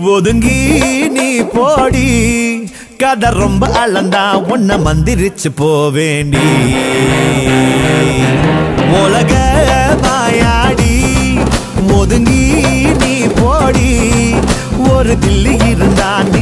ஒதுங்கி நீ போடி. கதை ரொம்ப அளந்தா உன்னை மந்திரிச்சு போவேண்டி. உலக மாயாடி ஒதுங்கி நீ போடி. ஒரு தில்லி இருந்தா நீ